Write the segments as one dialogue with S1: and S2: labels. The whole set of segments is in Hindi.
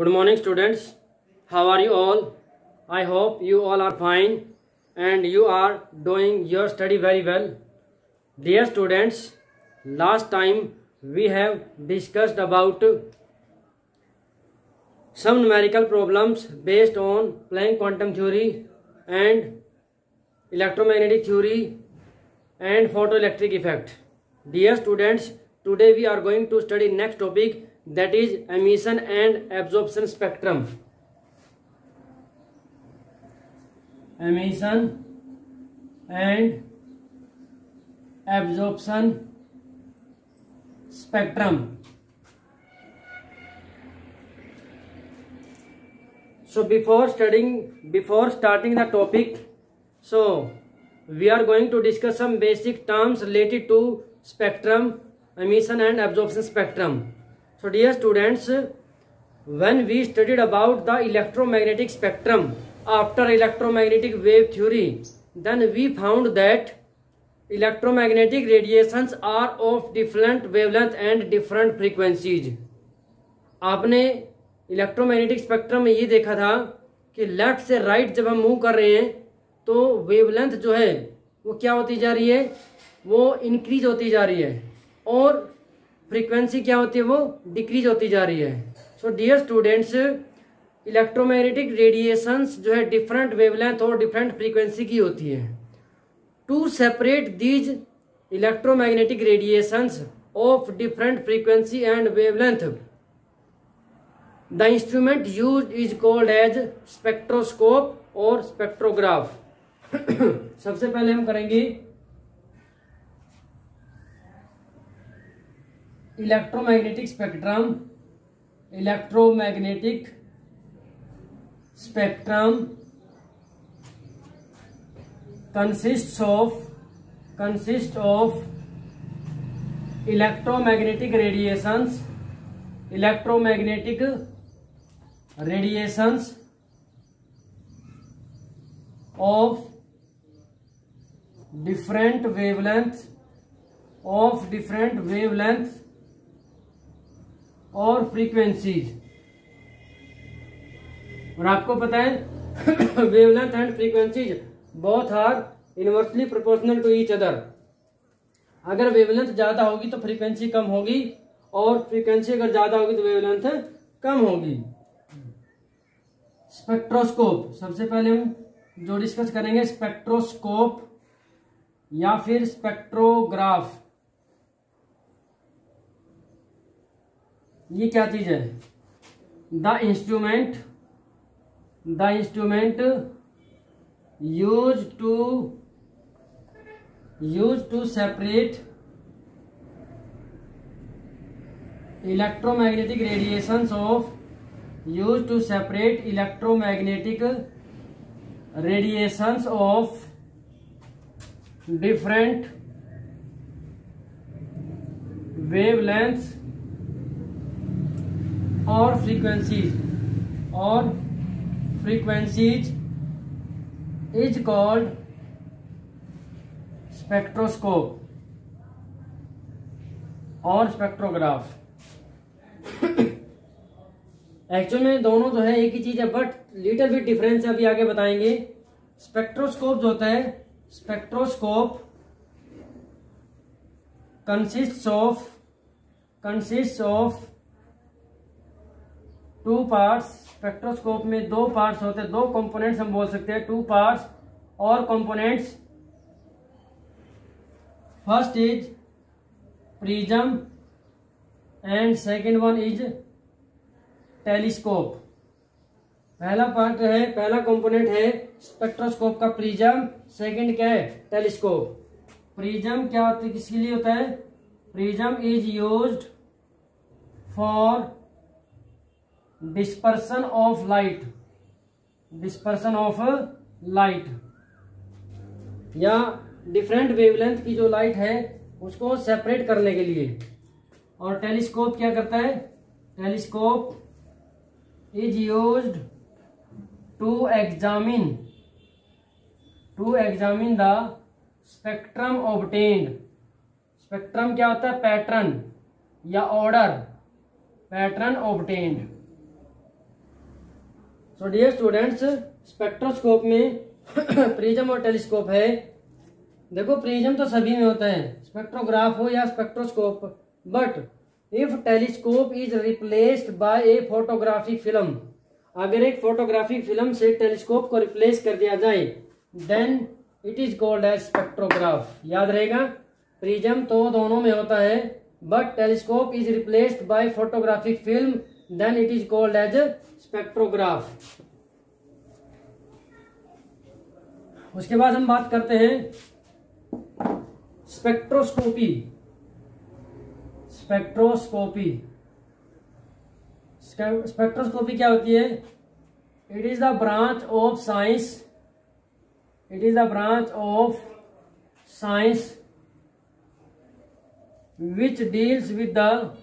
S1: Good morning students, how are you all? I hope you all are fine and you are doing your study very well. Dear students, last time we have discussed about some numerical problems based on Planck quantum theory and electromagnetic theory and photoelectric effect. Dear students, today we are going to study next topic that is emission and absorption spectrum emission and absorption spectrum so before studying before starting the topic so we are going to discuss some basic terms related to spectrum emission and absorption spectrum so dear students when we studied about the electromagnetic spectrum after electromagnetic wave theory then we found that electromagnetic radiations are of different wavelength and different frequencies आपने इलेक्ट्रोमैग्नेटिक स्पेक्ट्रम में ये देखा था कि लेफ्ट से राइट जब हम मूव कर रहे हैं तो वेव लेंथ जो है वो क्या होती जा रही है वो इंक्रीज होती जा रही है और फ्रीक्वेंसी क्या होती है वो डिक्रीज होती जा रही है so dear students electromagnetic radiations जो है डिफरेंट वेवलेंथ और डिफरेंट फ्रीक्वेंसी की होती है to separate these electromagnetic radiations of different frequency and wavelength the instrument use is called as spectroscope और स्पेक्ट्रोग्राफ सबसे पहले हम करेंगे electromagnetic spectrum electromagnetic spectrum consist of consist of electromagnetic radiations electromagnetic radiations of different wavelength of different wavelength और फ्रीक्वेंसीज और आपको पता है वेवलेंथ एंड फ्रीक्वेंसीज बहुत are inversely proportional to each other अगर वेवलेंथ ज़्यादा होगी तो फ्रीक्वेंसी कम होगी और फ्रीक्वेंसी अगर ज़्यादा होगी तो वेवलेंथ कम होगी स्पेक्ट्रोस्कोप सबसे पहले हम जो डिस्कस करेंगे स्पेक्ट्रोस्कोप या फिर स्पेक्ट्रोग्राफ ये क्या चीज है the instrument the instrument use to use to separate electromagnetic radiations of use to separate electromagnetic radiations of different wavelengths और फ्रीक्वेंसीज और फ्रीक्वेंसीज इज कॉल्ड स्पेक्ट्रोस्कोप और स्पेक्ट्रोग्राफ एक्चुअल में दोनों तो है एक ही चीज है बट लिटिल बिट डिफरेंस अभी आगे बताएंगे स्पेक्ट्रोस्कोप जो होता है spectroscope consist of consist of two parts spectroscope में दो पार्ट्स होते हैं दो कंपोनेंट्स हम बोल सकते हैं टू पार्ट्स और components first is prism and second one is telescope पहला पार्ट है पहला कंपोनेंट है स्पेक्ट्रोस्कोप का प्रिज्म सेकंड क्या है टेलीस्कोप प्रिज्म क्या होता है किसके लिए होता है prism is used for dispersion of light dispersion of light या डिफरेंट वेवलेंथ की जो लाइट है उसको सेपरेट करने के लिए और टेलीस्कोप क्या करता है telescope is use to examine to examine the spectrum obtained spectrum क्या होता है पैटर्न या order pattern obtained so dear students spectroscope में प्रिज्म और टेलीस्कोप है देखो प्रिज्म तो सभी में होता है स्पेक्ट्रोग्राफ हो या spectroscope but if telescope is replaced by a photographic film अगर एक फोटोग्राफिक फिल्म से टेलीस्कोप को रिप्लेस कर दिया जाए then it is called as spectrograph याद रहेगा प्रिज्म तो दोनों में होता है but telescope is replaced by photographic film then it is called as a spectrograph उसके बाद हम बात करते हैं स्पेक्ट्रोस्कोपी स्पेक्ट्रोस्कोपी स्पेक्ट्रोस्कोपी क्या होती है it is the branch of science it is the branch of science which deals with the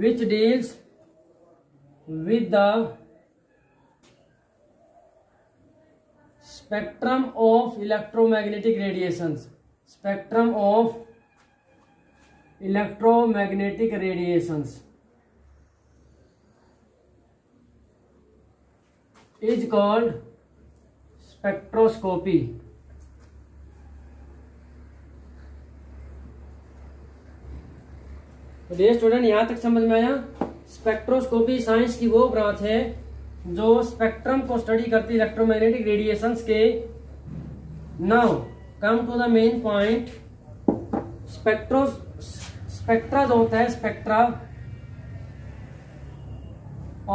S1: which deals with the spectrum of electromagnetic radiations spectrum of electromagnetic radiations is called spectroscopy तो स्टूडेंट यहाँ तक समझ में आया स्पेक्ट्रोस्कोपी साइंस की वो ब्रांच है जो स्पेक्ट्रम को स्टडी करती है इलेक्ट्रोमैग्नेटिक रेडिएशन के now come to the main point spectro spectra जो होता है स्पेक्ट्रा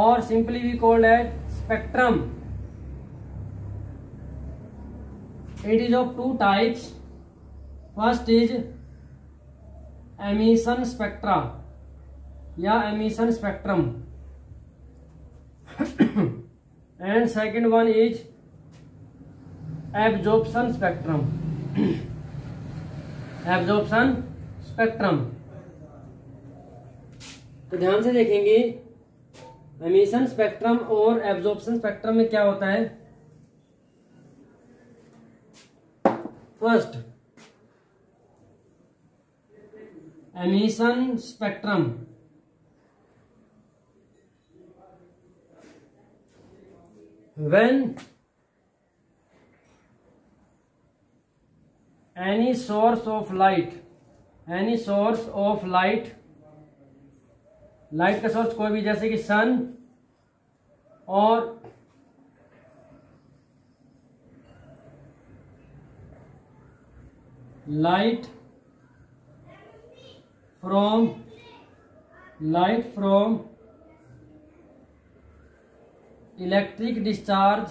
S1: और सिंपली भी कॉल्ड है spectrum it is of two types first is emission spectra या emission spectrum and second one is absorption spectrum absorption spectrum तो ध्यान से देखेंगे एमिशन स्पेक्ट्रम और एब्जॉर्प्शन स्पेक्ट्रम में क्या होता है first emission spectrum when any source of light any source of light light का सोर्स कोई भी जैसे कि सन और light from light from electric discharge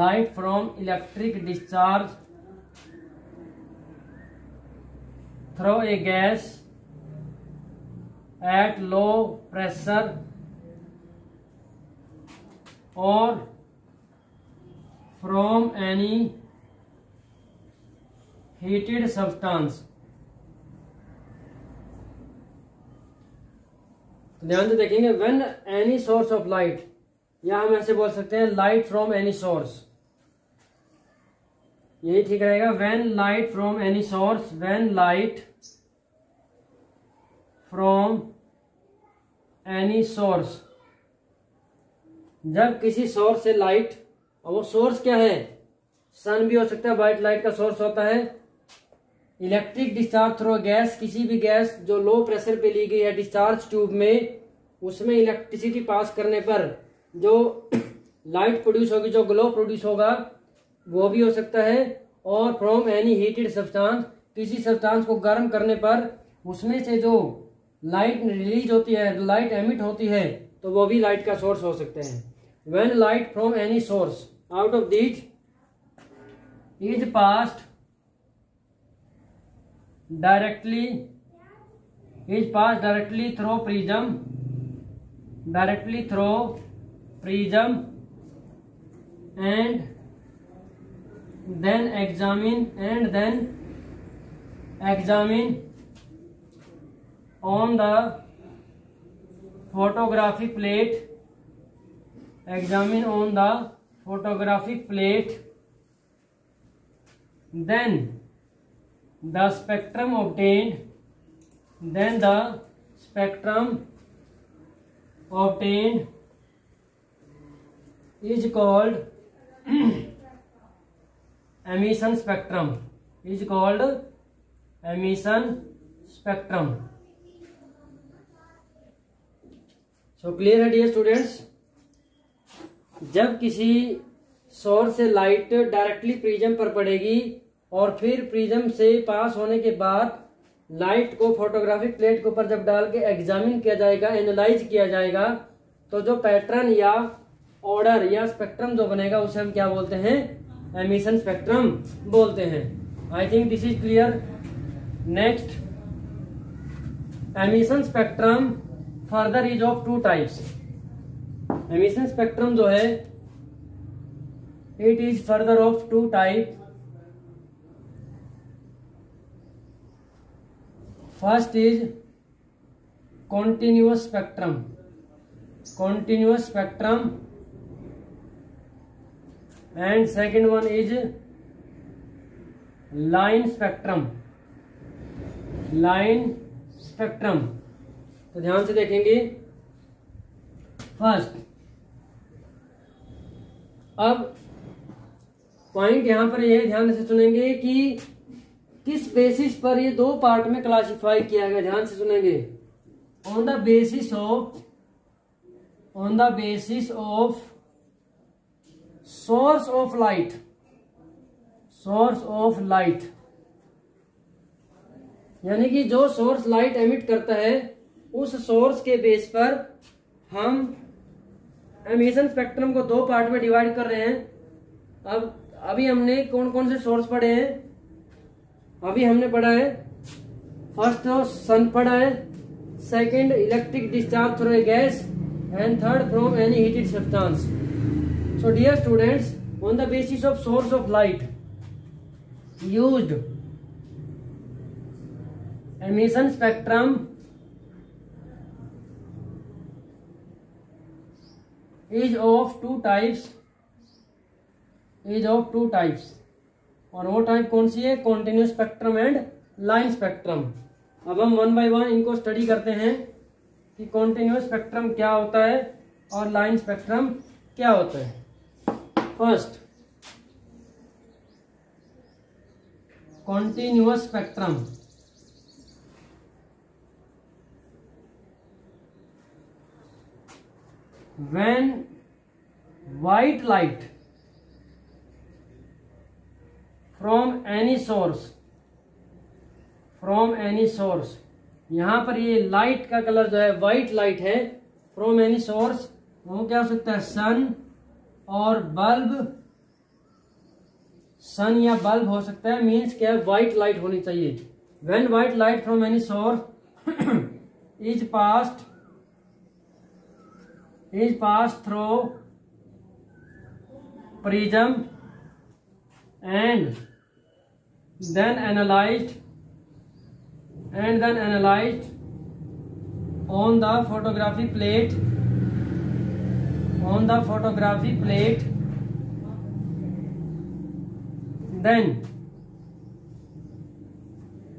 S1: light from electric discharge through a gas at low pressure or from any heated substance ध्यान से देखेंगे when any source of light या हम ऐसे बोल सकते हैं लाइट फ्रॉम एनी सोर्स यही ठीक रहेगा when light from any source when light from any source जब किसी सोर्स से लाइट और वो सोर्स क्या है सन भी हो सकता है व्हाइट लाइट का सोर्स होता है इलेक्ट्रिक डिस्चार्ज थ्रो गैस किसी भी गैस जो लो प्रेशर पे ली गई है डिस्चार्ज ट्यूब में उसमें इलेक्ट्रिसिटी पास करने पर जो लाइट प्रोड्यूस होगी जो ग्लो प्रोड्यूस होगा वो भी हो सकता है और फ्रॉम एनी हीटेड सब्सटेंस किसी सब्सटेंस को गर्म करने पर उसमें से जो लाइट रिलीज होती है लाइट एमिट होती है तो वो भी लाइट का सोर्स हो सकते हैं when light from any source out of these is passed directly is passed directly through prism directly through prism and then examine and then examine on the photographic plate examine on the photographic plate then the spectrum obtained then the spectrum obtained is called emission spectrum is called emission spectrum so clear है dear students जब किसी सोर्स से लाइट डायरेक्टली प्रिज्म पर पड़ेगी और फिर प्रिज्म से पास होने के बाद लाइट को फोटोग्राफिक प्लेट के ऊपर जब डाल के एग्जामिन किया जाएगा एनालाइज किया जाएगा तो जो पैटर्न या ऑर्डर या स्पेक्ट्रम जो बनेगा उसे हम क्या बोलते हैं एमिशन स्पेक्ट्रम बोलते हैं I think this is clear next emission spectrum further is of two types emission spectrum जो है it is further of two type first is continuous spectrum continuous spectrum and second one is line spectrum line spectrum तो ध्यान से देखेंगे फर्स्ट अब पॉइंट यहां पर यह ध्यान से सुनेंगे कि किस बेसिस पर ये दो पार्ट में क्लासिफाई किया गया ध्यान से सुनेंगे on the basis of on the basis of source of light source of light यानी कि जो सोर्स लाइट एमिट करता है उस सोर्स के बेस पर हम एमिशन स्पेक्ट्रम को दो पार्ट में डिवाइड कर रहे हैं अब अभी हमने कौन कौन से सोर्स पढ़े हैं अभी हमने पढ़ा है फर्स्ट तो सन पढ़ा है second electric discharge through a gas and third through any heated substance so dear students on the basis of source of light use emission spectrum is of two types is of two types और वो टाइप कौन सी है continue spectrum and line spectrum अब हम वन बाय वन इनको स्टडी करते हैं कि कॉन्टिन्यू स्पेक्ट्रम क्या होता है और लाइन स्पेक्ट्रम क्या होता है first continuous spectrum when white light from any source from any source यहां पर ये लाइट का कलर जो है व्हाइट लाइट है फ्रॉम एनी सोर्स वो क्या हो सकता है सन और बल्ब सन या बल्ब हो सकता है मीन्स क्या है व्हाइट लाइट होनी चाहिए when white light from any source is passed is pass through prism and then analyzed and then analyzed on the photography plate on the photography plate then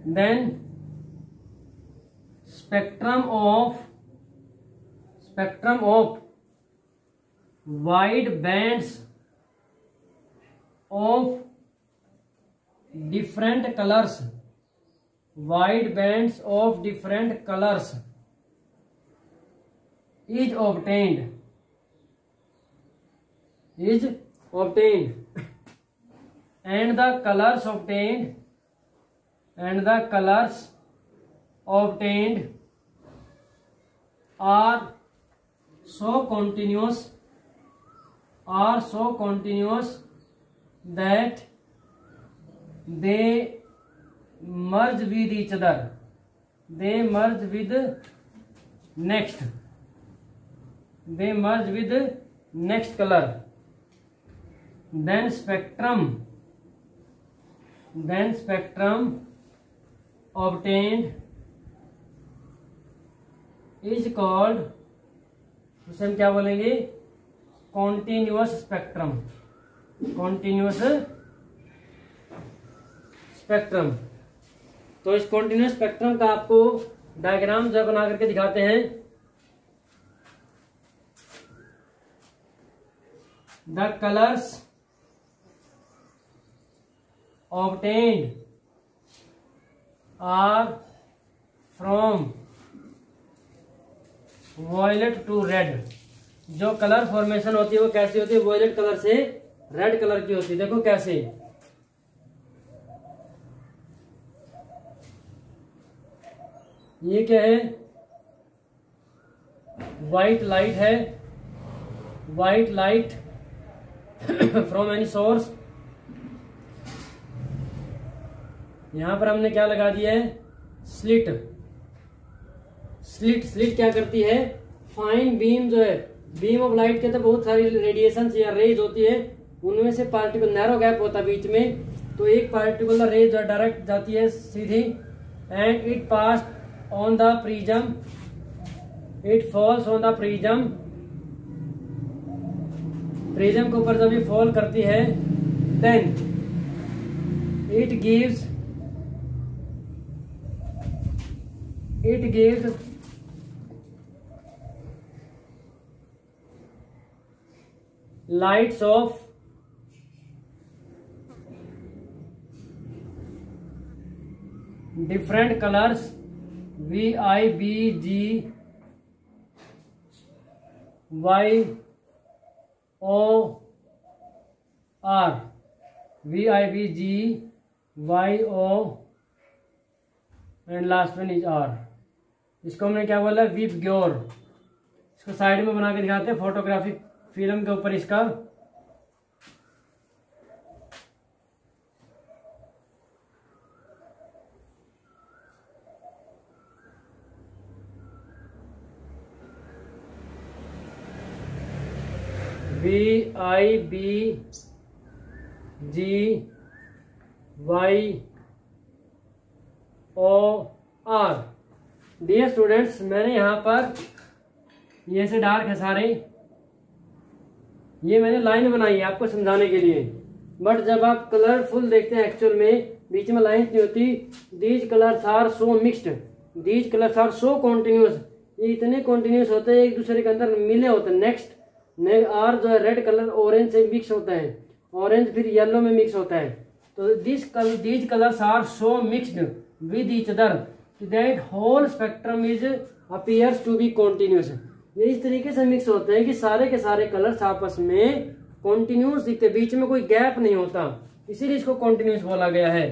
S1: then spectrum of spectrum of wide bands of different colors wide bands of different colors is obtained is obtained and the colors obtained and the colors obtained are so continuous are so continuous that they merge with each other they merge with next they merge with next colour then spectrum then spectrum obtain is called question क्या बोलेंगे कॉन्टिन्यूअस स्पेक्ट्रम कॉन्टिन्यूअस स्पेक्ट्रम तो इस कॉन्टिन्यूस स्पेक्ट्रम का आपको डायग्राम जो बना करके दिखाते हैं the colours obtain are from violet to red जो कलर फॉर्मेशन होती है वो कैसी होती है वॉयलेट कलर से रेड कलर की होती है देखो कैसे ये क्या है वाइट लाइट है white light from any source यहां पर हमने क्या लगा दिया है स्लिट स्लिट स्लिट क्या करती है फाइन बीम जो है बीम ऑफ लाइट के तो बहुत सारी रेडिएशन या रेज होती है उनमें से पार्टिकुलर नैरो गैप होता है बीच में तो एक पार्टिकुलर रेज डायरेक्ट जाती है सीधी and it pass on the prism it falls on the prism prism के ऊपर जब ये फॉल करती है then it gives it gives lights of different colors V I B G Y O R V I B G Y O and last में इज आर इसको हमने क्या बोला वीप ग्योर इसको साइड में बना के दिखाते हैं फोटोग्राफिक फिल्म के ऊपर इसका V I B G Y O R dear students मैंने यहां पर ये से डार्क है सारे ये मैंने लाइन बनाई है आपको समझाने के लिए बट जब आप कलरफुल देखते हैं एक्चुअल में बीच में लाइन नहीं होती these colours are so mixed these colours are so continuous ये इतने कॉन्टिन्यूस होते हैं एक दूसरे के अंदर मिले होते हैं नेक्स्ट आर जो है रेड कलर ऑरेंज से मिक्स होता है ऑरेंज फिर येलो में मिक्स होता है तो this colour these colours are so mixed with each other that whole spectrum is appears to be continuous ये इस तरीके से मिक्स होते हैं कि सारे के सारे कलर्स आपस में कॉन्टिन्यूस दिखते बीच में कोई गैप नहीं होता इसीलिए इसको कॉन्टिन्यूस बोला गया है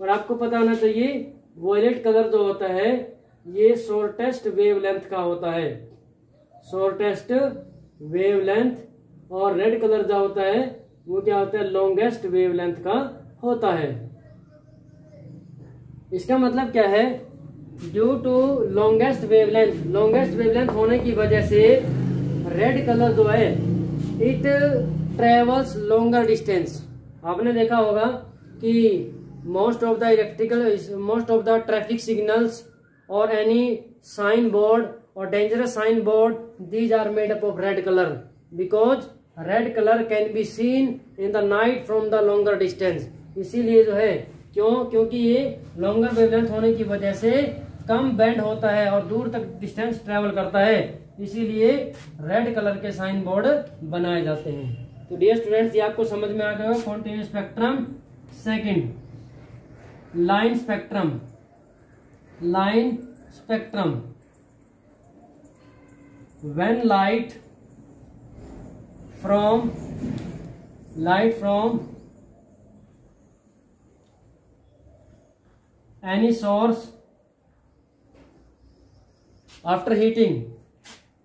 S1: और आपको पता होना चाहिए वॉयलेट कलर जो होता है ये शॉर्टेस्ट वेवलेंथ का होता है शॉर्टेस्ट वेवलेंथ और रेड कलर जो होता है वो क्या होता है लॉन्गेस्ट वेवलेंथ का होता है इसका मतलब क्या है due to longest wavelength longest wavelength होने की वजह से रेड कलर जो है इट ट्रेवल्स लॉन्गर डिस्टेंस आपने देखा होगा कि most of the electrical most of the traffic signals और any sign board dangerous sign board these are made up of red colour because red colour can be seen in the night from the longer distance इसीलिए जो है क्यों क्योंकि ये लॉन्गर वेवलेंथ होने की वजह से कम बैंड होता है और दूर तक डिस्टेंस ट्रेवल करता है इसीलिए रेड कलर के साइन बोर्ड बनाए जाते हैं तो डियर स्टूडेंट्स ये आपको समझ में आ गया होगा continue spectrum second line spectrum line spectrum when light from light from any source after heating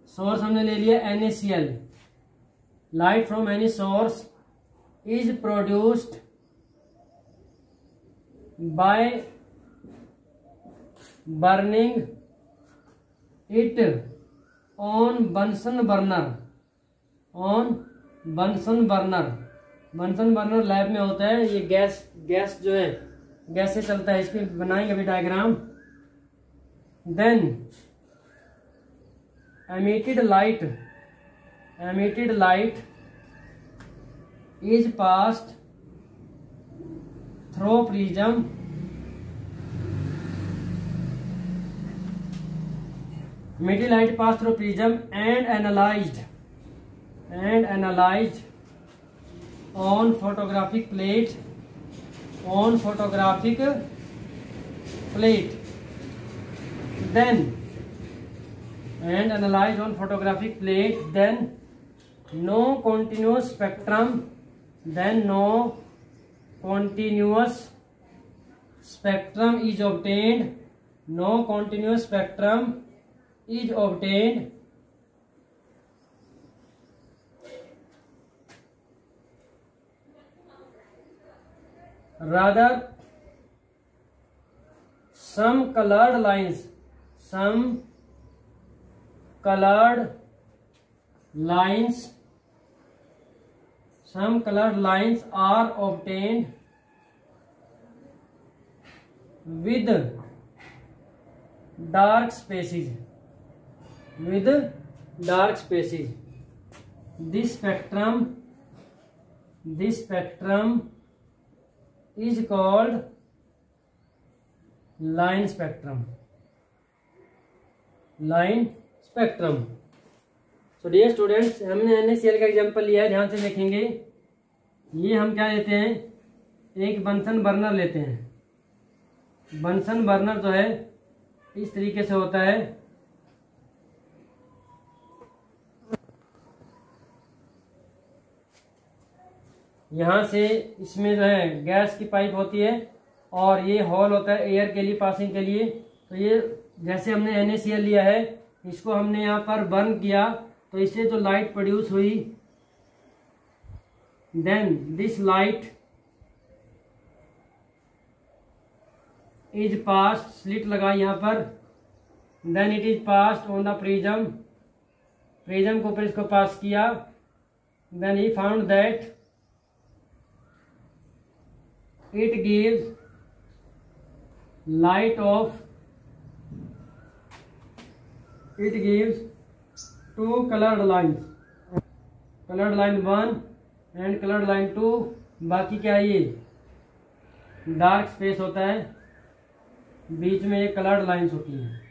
S1: source हमने ले लिया NaCl light from any source is produced by burning it on Bunsen burner on Bunsen burner Bunsen burner lab में होता है ये गैस गैस जो है गैस से चलता है इसमें बनाएंगे अभी diagram then emitted light emitted light is passed through prism middle light pass through prism and analyzed and analyzed on photographic plate on photographic plate then and analyzed on photographic plate then no continuous spectrum then no continuous spectrum is obtained no continuous spectrum is obtained rather some colored lines some colored lines some colored lines are obtained with dark spaces with dark spaces this spectrum this spectrum is called line spectrum line spectrum so dear students हमने NaCl का एग्जांपल लिया है ध्यान से देखेंगे ये हम क्या लेते हैं एक बंसन बर्नर लेते हैं बंसन बर्नर जो है इस तरीके से होता है यहाँ से इसमें जो है गैस की पाइप होती है और ये हॉल होता है एयर के लिए पासिंग के लिए तो ये जैसे हमने एन लिया है इसको हमने यहाँ पर बर्न किया तो इससे जो लाइट प्रोड्यूस हुई then this light is pass slit लगाई यहाँ पर then it is passed on the prism prism को ऊपर इसको पास किया then he found that it gives light of it gives two colored lines colored line one and coloured line two बाकी क्या ये डार्क स्पेस होता है बीच में ये कलर्ड लाइन्स होती हैं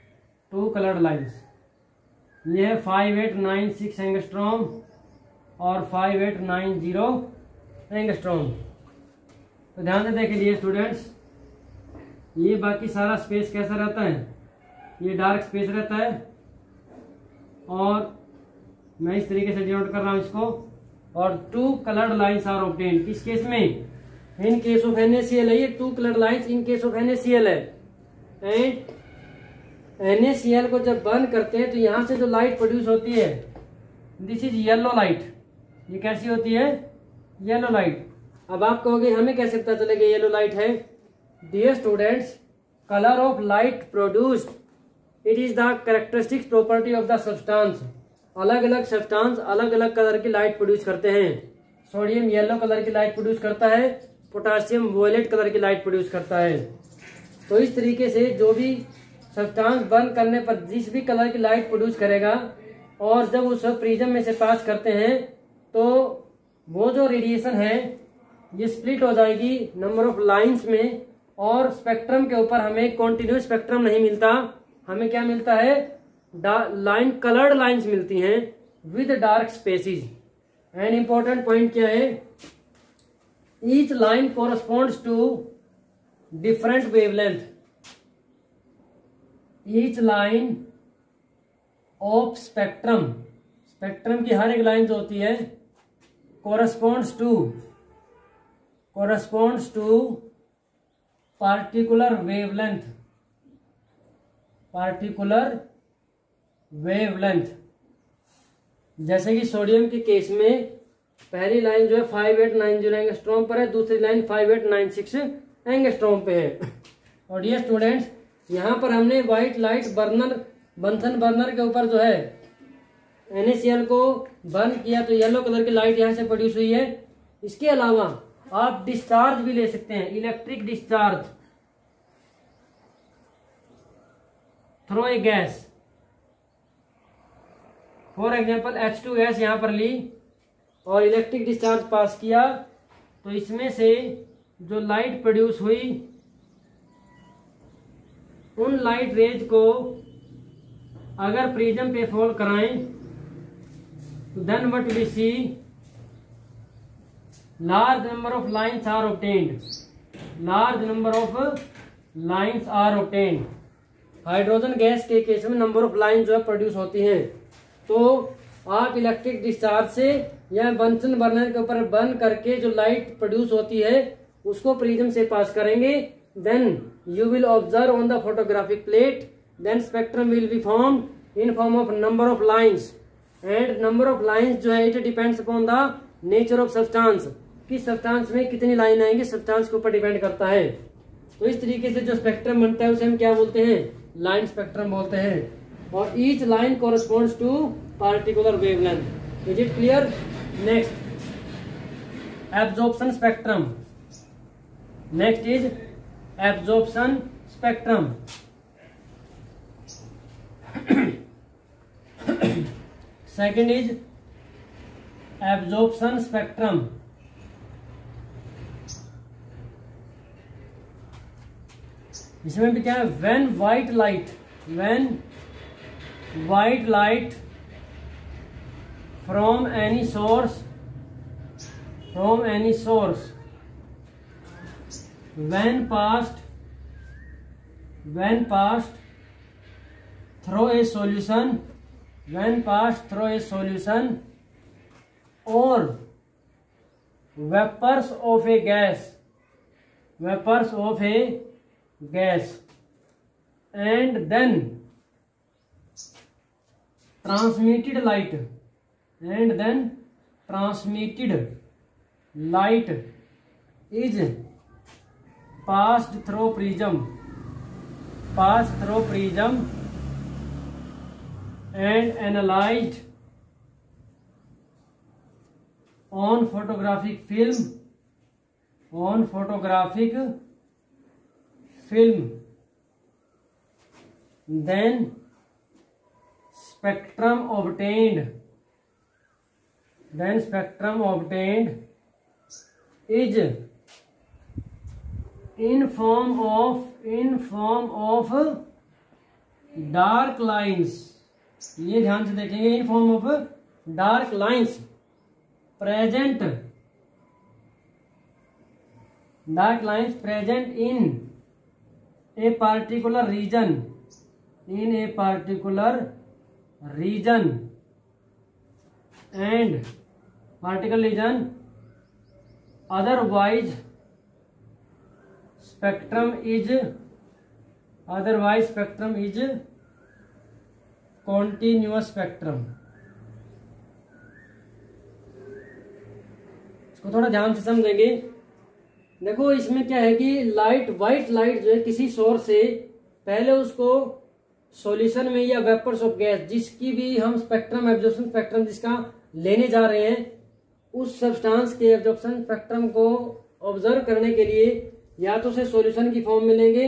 S1: टू कलर्ड लाइन्स ये है five eight nine six angstrom और five eight nine zero angstrom तो ध्यान से देखेंगे स्टूडेंट्स ये बाकी सारा स्पेस कैसा रहता है ये डार्क स्पेस रहता है और मैं इस तरीके से डिनोट कर रहा हूँ इसको और two coloured lines are obtain किस केस में इन केस ऑफ एनएसीएल है ये two coloured lines in case of NaCl है एंड एनएसीएल को जब बर्न करते हैं तो यहाँ से जो लाइट प्रोड्यूस होती है दिस इज येलो लाइट ये कैसी होती है येलो लाइट अब आप कहोगे हमें कैसे पता चलेगा येलो लाइट है dear students colour of light produced it is the characteristic property of the substance अलग अलग सब्सटेंस अलग अलग कलर की लाइट प्रोड्यूस करते हैं सोडियम येलो कलर की लाइट प्रोड्यूस करता है पोटासियम वॉयलेट कलर की लाइट प्रोड्यूस करता है तो इस तरीके से जो भी सब्सटेंस बर्न करने पर जिस भी कलर की लाइट प्रोड्यूस करेगा और जब उस प्रिज्म में से पास करते हैं तो वो जो रेडिएशन है ये स्प्लिट हो जाएगी नंबर ऑफ लाइंस में और स्पेक्ट्रम के ऊपर हमें कॉन्टिन्यू स्पेक्ट्रम नहीं मिलता हमें क्या मिलता है लाइन कलर्ड लाइंस मिलती हैं with dark spaces and important point क्या है each line corresponds to different wavelength each line of spectrum spectrum की हर एक लाइन जो होती है corresponds to corresponds to particular wavelength particular wavelength जैसे कि सोडियम के केस में पहली लाइन जो है five eight nine zero angstrom पर है दूसरी line five eight nine six angstrom पे है और ये स्टूडेंट्स यहां पर हमने white light burner Bunsen burner के ऊपर जो है एन को बर्न किया तो येलो कलर की लाइट यहां से प्रोड्यूस हुई है इसके अलावा आप डिस्चार्ज भी ले सकते हैं electric discharge through a gas for example H two gas यहां पर ली और इलेक्ट्रिक डिस्चार्ज पास किया तो इसमें से जो लाइट प्रोड्यूस हुई उन लाइट रेज को अगर प्रिज्म पे फॉल कराएं तो then what we see large number of lines are obtained large number of lines are obtained hydrogen gas के केस में नंबर ऑफ लाइन जो है प्रोड्यूस होती हैं तो आप इलेक्ट्रिक डिस्चार्ज से या बंसन बर्नर के ऊपर बर्न करके जो लाइट प्रोड्यूस होती है उसको प्रिज्म से पास करेंगे then you will observe on the photographic plate then spectrum will be form in form of number of lines and number of lines जो है it depends upon the nature of substance कि सब्सटेंस में कितनी लाइन आएंगी सप्तांश के ऊपर डिपेंड करता है तो इस तरीके से जो स्पेक्ट्रम बनता है उसे हम क्या बोलते हैं लाइन स्पेक्ट्रम बोलते हैं और each line corresponds to particular wavelength is it clear next absorption spectrum next is absorption spectrum second is absorption spectrum इसमें भी क्या है when white light when white light from any source from any source when passed when passed through a solution when passed through a solution और vapours of a gas vapours of a gas and then transmitted light and then transmitted light is passed through prism passed through prism and analyzed on photographic film on photographic film then spectrum obtained then spectrum obtained is in form of in form of dark lines ये ध्यान से देखेंगे in form of dark lines present dark lines present in a particular region in a particular region and particular region otherwise spectrum is otherwise spectrum is continuous spectrum इसको थोड़ा ध्यान से समझेंगे देखो इसमें क्या है कि लाइट व्हाइट लाइट जो है किसी शोर से पहले उसको सॉल्यूशन में या वेपर्स ऑफ गैस जिसकी भी हम स्पेक्ट्रम एब्जॉर्प्शन स्पेक्ट्रम जिसका लेने जा रहे हैं उस सब्सटेंस के एब्जॉर्प्शन स्पेक्ट्रम को ऑब्जर्व करने के लिए या तो उसे सॉल्यूशन की फॉर्म में लेंगे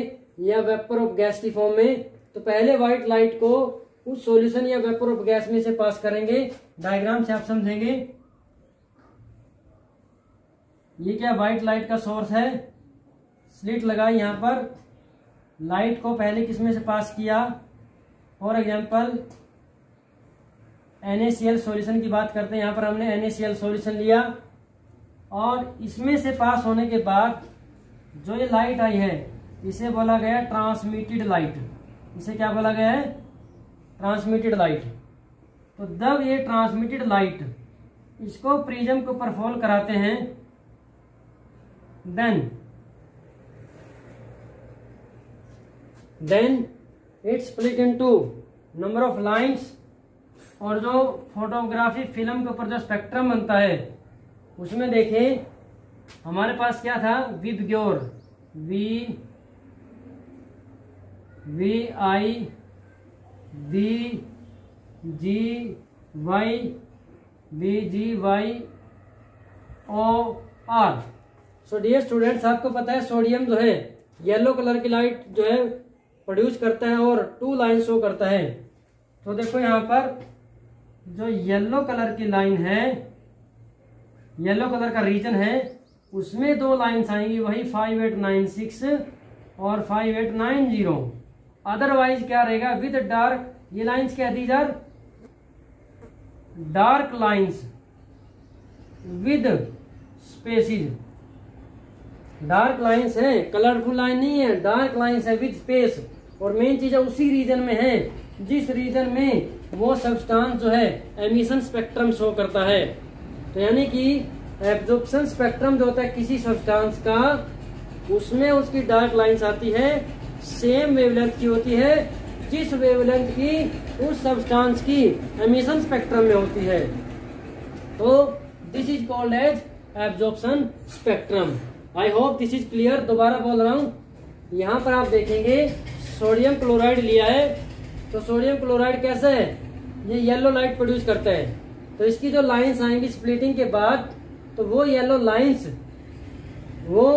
S1: या वेपर ऑफ गैस की फॉर्म में तो पहले व्हाइट लाइट को उस सॉल्यूशन या वेपर ऑफ गैस में से पास करेंगे डायग्राम से आप समझेंगे ये क्या वाइट लाइट का सोर्स है स्लिट लगाई यहाँ पर लाइट को पहले किसमें से पास किया for example N A C L solution की बात करते हैं यहाँ पर हमने N A C L solution लिया और इसमें से पास होने के बाद जो ये लाइट आई है इसे बोला गया ट्रांसमिटेड लाइट इसे क्या बोला गया है ट्रांसमिटेड लाइट तो जब ये ट्रांसमिटेड लाइट इसको प्रिजम के ऊपर फॉल कराते हैं then then it split into number of lines और जो फोटोग्राफी फिल्म के ऊपर जो स्पेक्ट्रम बनता है उसमें देखें हमारे पास क्या था with ग्योर V V I D G Y B G Y O R so dear students आपको पता है सोडियम जो है येलो कलर की लाइट जो है प्रोड्यूस करता है और टू लाइन शो करता है तो देखो यहाँ पर जो येलो कलर की लाइन है येलो कलर का रीजन है उसमें दो लाइन्स आएंगी वही फाइव एट नाइन सिक्स और five eight nine zero otherwise क्या रहेगा विद डार्क ये लाइन्स क्या these are dark lines with spaces dark lines हैं कलरफुल लाइन नहीं है डार्क लाइंस है विद स्पेस और मेन चीज़ उसी रीजन में है जिस रीजन में वो सब्सटेंस जो है एमिशन स्पेक्ट्रम शो करता है तो यानी कि एब्जॉर्प्शन स्पेक्ट्रम जो होता है किसी सब्सटेंस का उसमें उसकी डार्क लाइंस आती है सेम वेवलेंथ की होती है जिस वेवलेंथ की उस सब्सटेंस की एमिशन स्पेक्ट्रम में होती है तो this is called as absorption spectrum I hope this is clear दोबारा बोल रहा हूँ यहाँ पर आप देखेंगे सोडियम क्लोराइड लिया है तो सोडियम क्लोराइड कैसा है ये येलो लाइट प्रोड्यूस करता है तो इसकी जो लाइन्स आएंगी स्प्लिटिंग के बाद तो वो येलो लाइन्स वो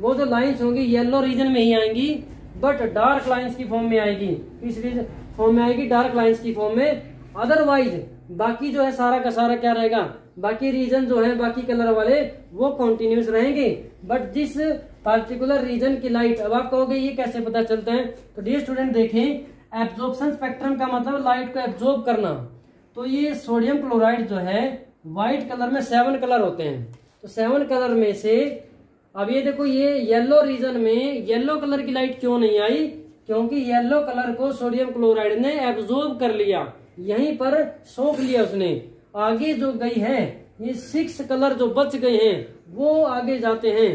S1: वो जो लाइन्स होंगी येलो रीजन में ही आएंगी बट डार्क लाइन्स की फॉर्म में आएगी किस रीजन फॉर्म में आएगी डार्क लाइन्स की फॉर्म में अदरवाइज बाकी जो है सारा का सारा क्या रहेगा बाकी रीजन जो है बाकी कलर वाले वो कॉन्टिन्यूस रहेंगे बट जिस पार्टिकुलर रीजन की लाइट अब आप कहोगे ये कैसे पता चलता है तो डी स्टूडेंट देखें एब्जॉर्बन स्पेक्ट्रम का मतलब लाइट को एब्जॉर्ब करना तो ये सोडियम क्लोराइड जो है व्हाइट कलर में सेवन कलर होते हैं तो सेवन कलर में से अब ये देखो ये येलो रीजन में येलो कलर की लाइट क्यों नहीं आई क्योंकि येलो कलर को सोडियम क्लोराइड ने एब्जॉर्ब कर लिया यहीं पर सोख लिया उसने आगे जो गई है ये सिक्स कलर जो बच गए हैं वो आगे जाते हैं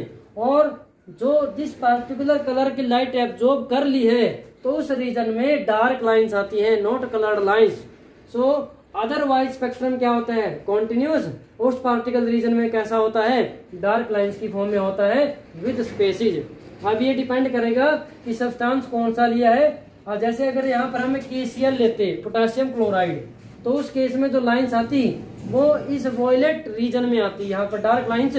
S1: और जो जिस पर्टिकुलर कलर की लाइट एब्जॉर्ब कर ली है तो उस रीजन में डार्क लाइंस आती है not coloured lines so otherwise spectrum क्या होता है कॉन्टिन्यूस उस पार्टिकल रीजन में कैसा होता है डार्क लाइंस की फॉर्म में होता है विद स्पेसिज अब ये डिपेंड करेगा कि सब्सटेंस कौन सा लिया है और जैसे अगर यहाँ पर हम के लेते पोटासियम क्लोराइड तो उस केस में जो लाइन्स आती वो इस वॉयलेट रीजन में आती यहाँ पर डार्क लाइन्स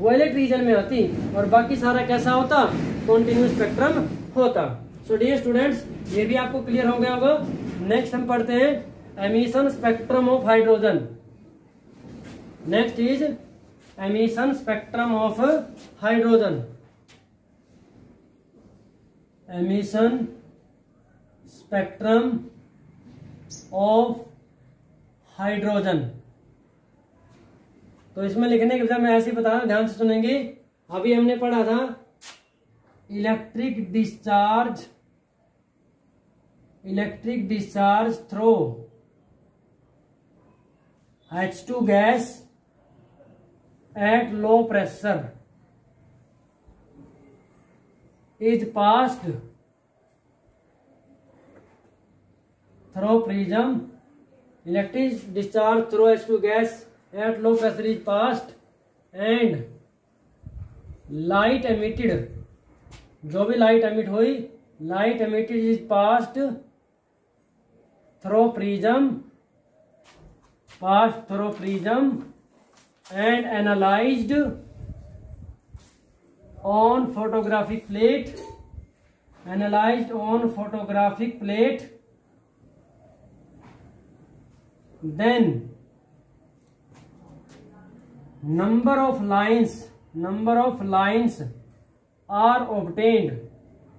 S1: वॉयलेट रीजन में आती और बाकी सारा कैसा होता कॉन्टिन्यू स्पेक्ट्रम होता सो डियर स्टूडेंट्स ये भी आपको क्लियर हो गया होगा नेक्स्ट हम पढ़ते हैं emission spectrum of hydrogen next is emission spectrum of hydrogen emission spectrum of hydrogen तो इसमें लिखने के बजाय मैं ऐसे ही बता रहा ध्यान से सुनेंगे अभी हमने पढ़ा था electric discharge electric discharge through H two gas at low pressure is passed through prism electric discharge through H two gas at low pressure is passed and light emitted जो भी लाइट एमिट हुई light emitted is passed through prism passed through prism and analysed on photographic plate analysed on photographic plate then number of lines number of lines are obtained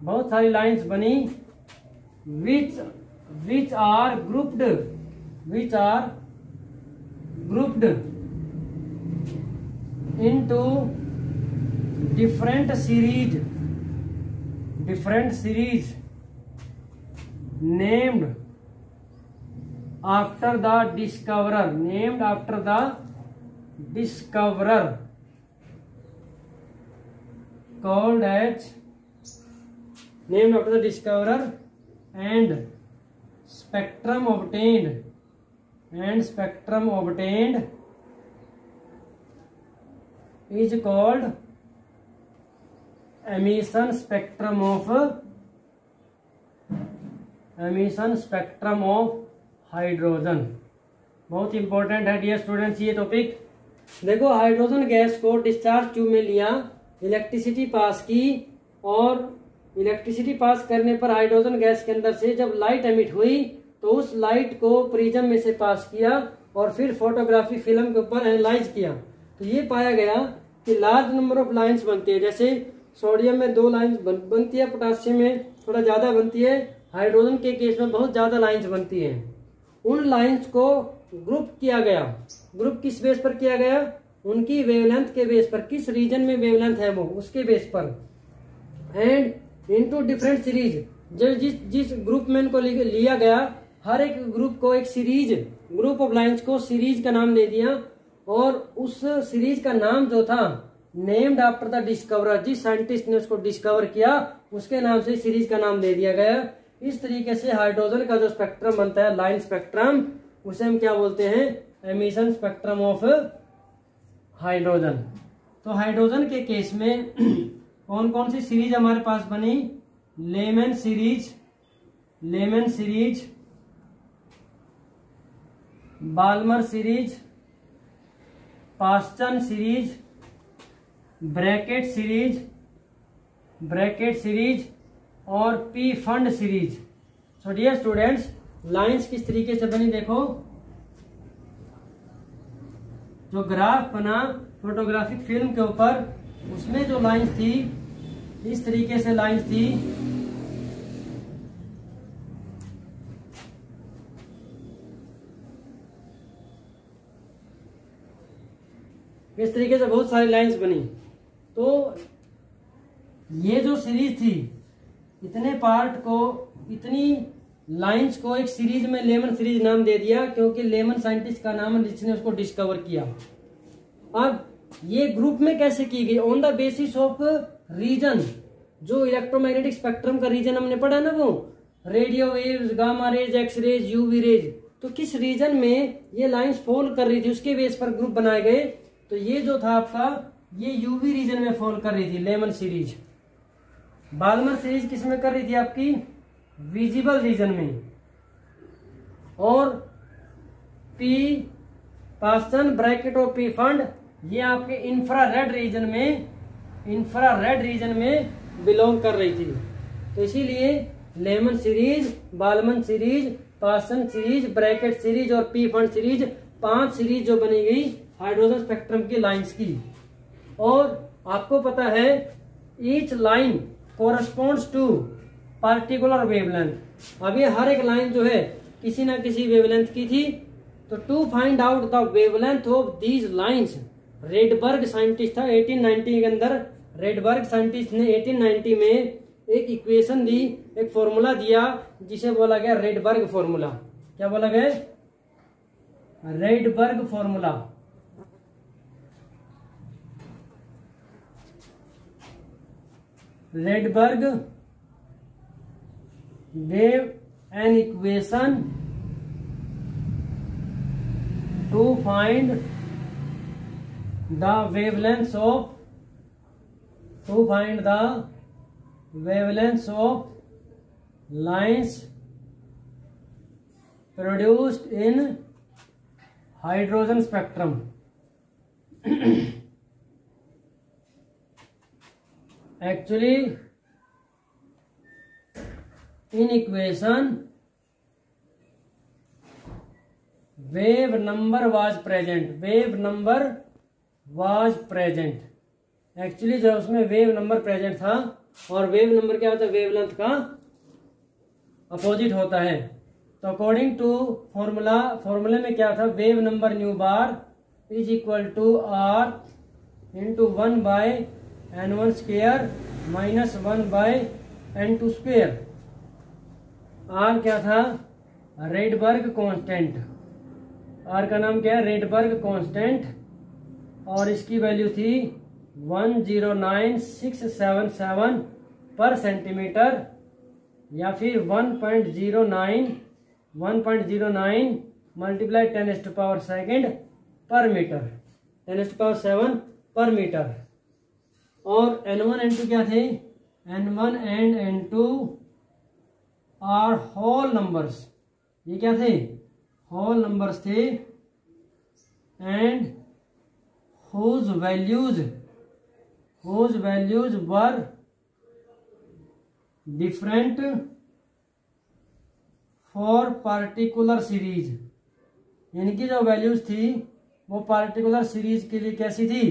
S1: बहुत सारी लाइंस बनी which which are grouped which are grouped into different series different series named after the discoverer named after the discoverer called as named after the discoverer and spectrum obtained and spectrum obtained is called emission spectrum of emission spectrum of hydrogen बहुत इंपॉर्टेंट है डियर स्टूडेंट्स ये टॉपिक देखो हाइड्रोजन गैस को डिस्चार्ज ट्यूब में लिया इलेक्ट्रिसिटी पास की और इलेक्ट्रिसिटी पास करने पर हाइड्रोजन गैस के अंदर से जब लाइट एमिट हुई तो उस लाइट को प्रिज्म में से पास किया और फिर फोटोग्राफी फिल्म के ऊपर एनालाइज किया तो ये पाया गया कि लार्ज नंबर ऑफ लाइंस बनती है जैसे सोडियम में दो लाइंस बन, बनती है पोटासियम में थोड़ा ज़्यादा बनती है हाइड्रोजन के केस में बहुत ज़्यादा लाइंस बनती है उन लाइंस को ग्रुप किया गया ग्रुप किस बेस पर किया गया उनकी वेवलेंथ के बेस पर किस रीजन में वेवलेंथ है वो उसके बेस पर एंड इनटू डिफरेंट सीरीज जो जिस जिस ग्रुप में इनको लिया गया हर एक ग्रुप को एक सीरीज ग्रुप ऑफ लाइंस को सीरीज का नाम दे दिया और उस सीरीज का नाम जो था नेम्ड आफ्टर द डिस्कवर जिस साइंटिस्ट ने उसको डिस्कवर किया उसके नाम से सीरीज का नाम दे दिया गया इस तरीके से हाइड्रोजन का जो स्पेक्ट्रम बनता है लाइन स्पेक्ट्रम उसे हम क्या बोलते हैं एमिशन स्पेक्ट्रम ऑफ हाइड्रोजन तो हाइड्रोजन के केस में कौन कौन सी सीरीज हमारे पास बनी Lyman series Lyman series Balmer series Paschen series Brackett series Brackett series और Pfund series so dear students lines किस तरीके से बनी देखो जो ग्राफ बना फोटोग्राफिक फिल्म के ऊपर उसमें जो लाइंस थी इस तरीके से लाइंस थी इस तरीके से बहुत सारी लाइंस बनी तो ये जो सीरीज थी इतने पार्ट को इतनी लाइंस को एक सीरीज में लेमन सीरीज नाम दे दिया क्योंकि लेमन साइंटिस्ट का नाम है जिसने उसको डिस्कवर किया अब ये ग्रुप में कैसे की गई on the basis of region जो इलेक्ट्रोमैग्नेटिक स्पेक्ट्रम का रीजन हमने पढ़ा ना वो radio wave gamma rays X rays UV rays तो किस रीजन में ये लाइन्स फॉल कर रही थी उसके बेस पर ग्रुप बनाए गए तो ये जो था आपका ये यूवी रीजन में फॉल कर रही थी लेमन सीरीज बालमर सीरीज किसमें कर रही थी आपकी विजिबल रीजन में और पी पासन ब्रैकेट और पी फंड ये आपके रेड रीजन में रेड रीजन में बिलोंग कर रही थी तो इसीलिए Lyman series Balmer series Paschen series Brackett series और पी फंड सीरीज पांच सीरीज जो बनी गई हाइड्रोजन स्पेक्ट्रम की लाइंस की और आपको पता है each line corresponds to particular wavelength अब ये हर एक लाइन जो है किसी ना किसी वेवलेंथ की थी तो to find out the wavelength of these lines Rydberg scientist था 1890 के अंदर रेडबर्ग साइंटिस्ट ने 1890 में एक इक्वेशन दी एक फॉर्मूला दिया जिसे बोला गया रेडबर्ग फॉर्मूला क्या बोला गया Rydberg formula Rydberg gave an equation to find the wavelengths of lines produced in hydrogen spectrum. Actually in equation wave number was present wave number was present actually जब उसमें वेव नंबर प्रेजेंट था और वेव नंबर क्या होता है वेव लेंथ का अपोजिट होता है तो अकॉर्डिंग टू फॉर्मूला फॉर्मूले में क्या था wave number nu bar is equal to R into one by n one square minus one by n two square R क्या था रेडबर्ग कांस्टेंट आर का नाम क्या है रेडबर्ग कांस्टेंट और इसकी वैल्यू थी one zero nine six seven seven per centimetre या फिर one one point point zero nine zero nine multiply ten एस्ट power second per metre ten एस्ट power seven पर मीटर और एन वन एन टू क्या थे n one and n two are whole numbers ये क्या थे होल नंबर्स थे and those values those values were different for particular series इनकी जो वैल्यूज थी वो पार्टिकुलर सीरीज के लिए कैसी थी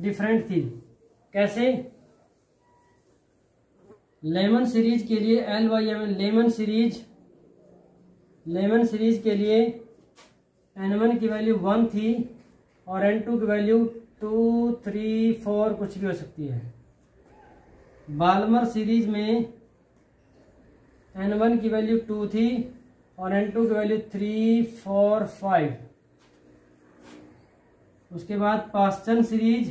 S1: डिफरेंट थी कैसे लेमन सीरीज के लिए L Y M Lyman series Lyman series के लिए एन वन की वैल्यू वन थी और एन टू की वैल्यू टू थ्री फोर कुछ भी हो सकती है बालमर सीरीज में एन वन की वैल्यू टू थी और एन टू की वैल्यू थ्री फोर फाइव उसके बाद पास्टन सीरीज़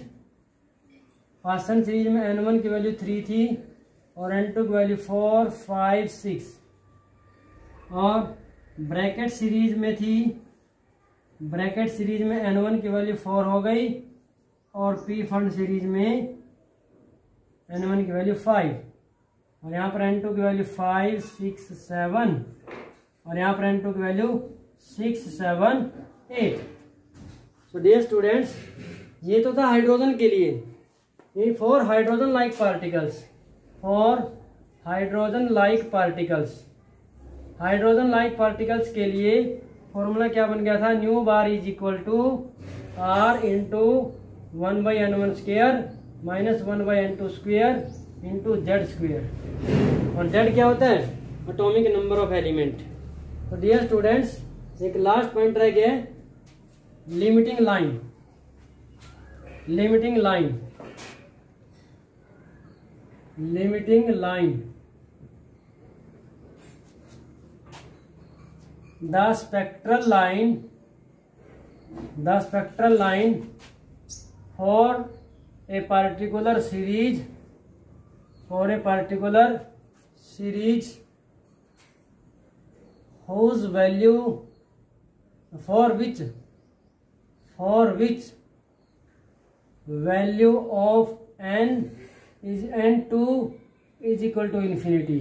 S1: पासन सीरीज में एन वन की वैल्यू थ्री थी और एन टू की वैल्यू फोर फाइव सिक्स और ब्रैकेट सीरीज में थी ब्रैकेट सीरीज में एन वन की वैल्यू फोर हो गई और पी फंड सीरीज में एन वन की वैल्यू फाइव और यहाँ पर एन टू की वैल्यू फाइव सिक्स सेवन और यहाँ पर एन टू की value six seven eight so dear students ये तो था हाइड्रोजन के लिए ये for hydrogen like particles for hydrogen like particles hydrogen like particles के लिए फॉर्मूला क्या बन गया था new bar is equal to R into one by N one square minus one by N two square into Z square और जेड क्या होता है अटोमिक नंबर ऑफ एलिमेंट तो डियर स्टूडेंट्स एक लास्ट पॉइंट रह गया limiting line limiting line limiting line the spectral line the spectral line for a particular series for a particular series whose value for which for which value of N is N two is equal to infinity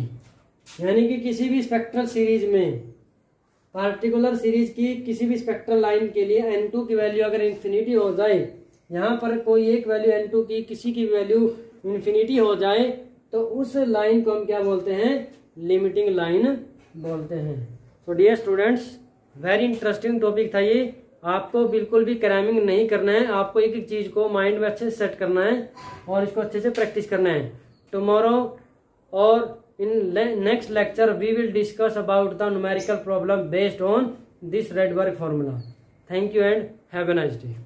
S1: यानी कि किसी भी स्पेक्ट्रल सीरीज में पार्टिकुलर सीरीज की किसी भी स्पेक्ट्रल लाइन के लिए एन टू की वैल्यू अगर इन्फिनिटी हो जाए यहाँ पर कोई एक वैल्यू एन टू की किसी की वैल्यू इन्फिनिटी हो जाए तो उस लाइन को हम क्या बोलते हैं लिमिटिंग लाइन बोलते हैं तो dear students very interesting topic था ये आपको बिल्कुल भी क्रैमिंग नहीं करना है आपको एक एक चीज़ को माइंड में अच्छे से सेट करना है और इसको अच्छे से प्रैक्टिस करना है टुमारो और in next lecture we will discuss about the numerical problem based on this Rydberg formula thank you and have a nice day